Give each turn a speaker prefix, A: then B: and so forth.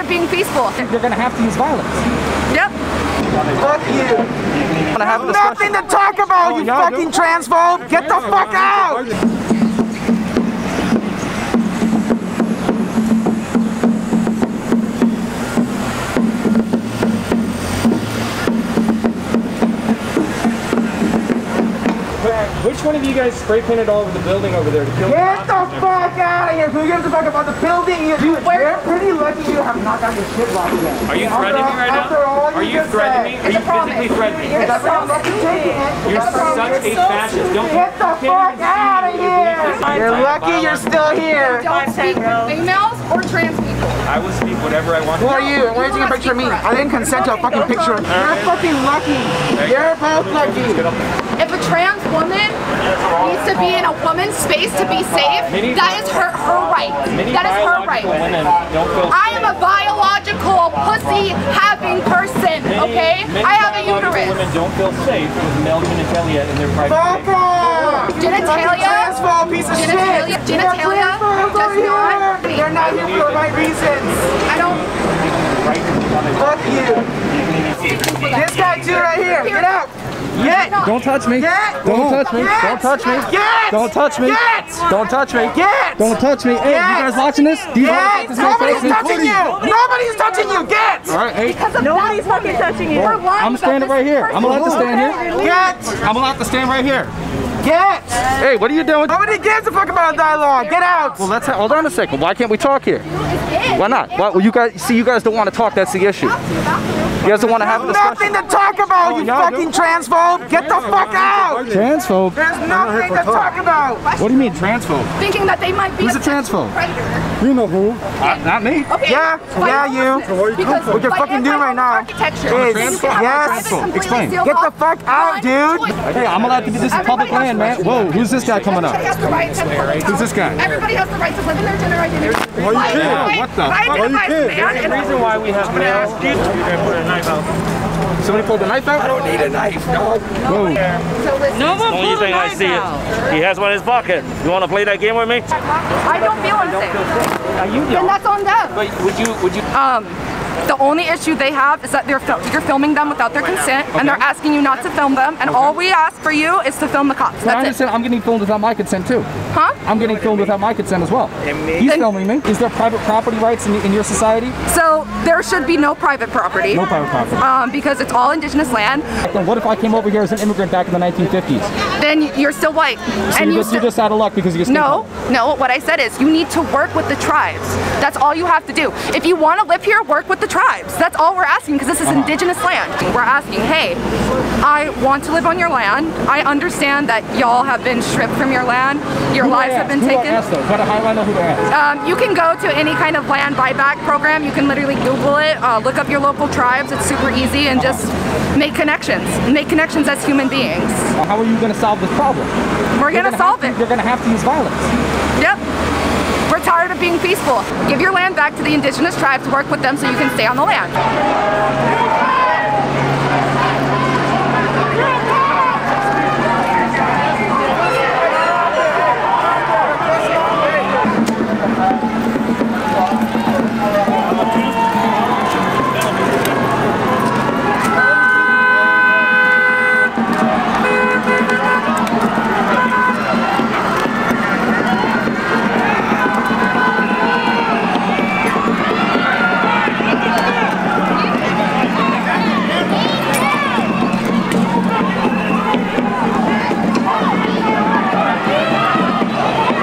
A: tired of being peaceful.
B: You're gonna have to use violence.
A: Yep.
C: Fuck you.
B: Wanna have
C: Nothing to talk about, oh, you
B: y'all
C: fucking transphobe. Get the fuck out.
B: Which one of you guys spray painted all over the building over there to kill me?
C: Get the fuck out of here. Who gives a fuck about the building? You, you, you're pretty lucky you have not gotten your shit locked yet.
D: Are you
C: After
D: threatening
C: all-
D: me right now?
C: after all
D: Are you
C: just
D: threatening me? Are you physically threatening me?
C: That's how much you're taking it.
D: You're
C: That's how
D: such a fascist. Don't
C: Get the fuck out of here. You're lucky you're still here.
A: Don't speak females or trans people.
D: I will speak whatever I want.
C: Who are you? Why are you taking a picture of me? I didn't consent to a fucking picture. You're fucking lucky. You're both lucky.
A: If a trans woman needs to be in a woman's space to be safe, that is her her right. That is her right.
D: biological women don't feel
A: I am a biological pussy having person, okay?
D: Many
A: I have a
D: biological
A: uterus.
D: Women don't feel safe with male genitalia in their private
C: Fuck
D: space.
C: off.
A: Genitalia?
C: Transphobe piece of
A: Genitalia-
C: shit.
A: genitalia
C: You're transphobes
A: does
C: over
A: not-
C: here. You're not here for the right reasons.
A: I don't
C: Fuck you. This guy too right here. Get out. Get.
B: Don't touch me.
C: Get.
B: Don't touch me.
C: Get.
B: Don't touch me.
C: Get.
B: Don't touch me.
C: Get.
B: Don't touch me.
C: Get.
B: Don't touch me. Hey, you guys watching this? Do you
C: Get.
B: want
C: Nobody's touching you. Nobody's touching you. Get.
B: All right, hey,
A: because Nobody's fucking touching you.
B: I'm standing right here. I'm allowed to stand here.
C: Get.
B: I'm allowed to stand right here.
C: Get.
B: Hey, what are you doing?
C: Nobody gives a fuck about dialogue. Get out.
B: Well, let's hold on a second. Why can't we talk here? Why not? Why, well, you guys see, you guys don't want to talk. That's the issue. You guys don't want to have a
C: Nothing to talk about, you
B: y'all
C: fucking transphobe. Get the fuck out.
B: Transphobe.
C: There's nothing to talk about.
B: What do you mean transphobe?
A: Thinking that they might be
B: Who's a transphobe?
A: predator.
B: You know who? Uh, not me.
A: Okay.
C: Yeah,
A: by
C: yeah, you. So where you
A: because
C: What you're fucking doing right now is-
A: you can have a
C: yes.
B: Explain.
C: Get the fuck out, dude.
B: Hey, I'm allowed to. Do this is public land, man. Whoa, who's this guy coming up?
A: Everybody has the right to live
B: Who's this guy?
A: Everybody has the right to live in their gender identity.
B: Well, you can't. What the fuck?
A: identify as a man,
D: The
A: and
D: reason why we have male. You're gonna put a knife out.
B: Somebody pulled the knife out? I don't need a knife. No. Whoa.
A: so listen,
D: Only thing I see it. He has one in his pocket. You want to play that game with me?
A: I don't feel unsafe. Then that's on them.
D: But would you? Would you?
A: Um, the only issue they have is that they're fil- you're filming them without their consent, and they're asking you not to film them. And all we ask for you is to film the cops.
B: I
A: That's it.
B: understand. I'm getting filmed without my consent too.
A: Huh?
B: I'm getting filmed without my consent as well. He's
A: Then-
B: filming me. Is there private property rights in, in your society?
A: So there should be no private property.
B: No private property.
A: Um, because it's all indigenous land.
B: Then what if I came over here as an immigrant back in the 1950s?
A: Then you're still white.
B: So
A: and
B: you're,
A: you
B: just, you're just out of luck because you
A: No, no, what I said is you need to work with the tribes. That's all you have to do. If you want to live here, work with the tribes. That's all we're asking because this is
B: Uh-huh.
A: indigenous land. We're asking, hey, I want to live on your land. I understand that y'all have been stripped from your land. Your
B: Who
A: lives have been
B: Who
A: taken.
B: ask, though? But how do I know who to ask?
A: Um, you can go to any kind of land buyback program. You can literally Google it, uh, look up your local tribes. It's super easy and just make connections. Make connections as human beings.
B: How are you going to solve this problem?
A: We're
B: You're
A: gonna solve it.
B: to- You're going to have to use violence.
A: Yep. We're tired of being peaceful. Give your land back to the indigenous tribes, work with them so you can stay on the land.